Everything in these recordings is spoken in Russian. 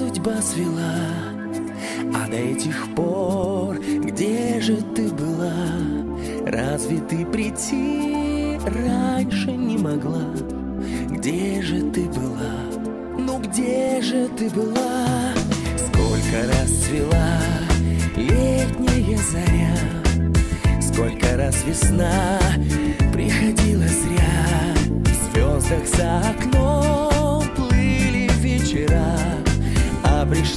судьба свела А до этих пор где же ты была? Разве ты прийти раньше не могла? Где же ты была? Ну где же ты была? Сколько раз цвела летняя заря Сколько раз весна приходила зря В звездах за окном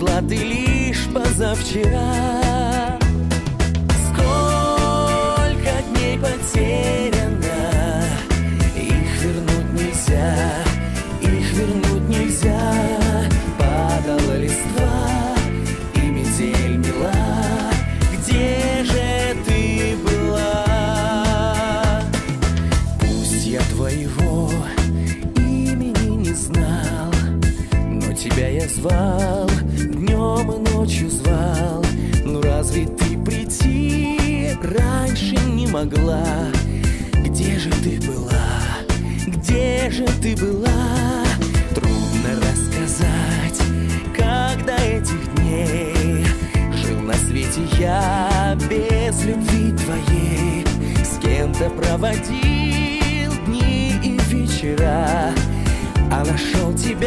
пришла ты лишь позавчера. Сколько дней потеряно Их вернуть нельзя Их вернуть нельзя. Падала листва И метель мила. Где же ты была? Пусть я твоего имени не знал Но тебя я звал Днем и ночью звал Ну разве ты прийти раньше не могла? Где же ты была? Где же ты была? Трудно рассказать, когда этих дней Жил на свете я без любви твоей С кем-то проводил дни и вечера А нашел тебя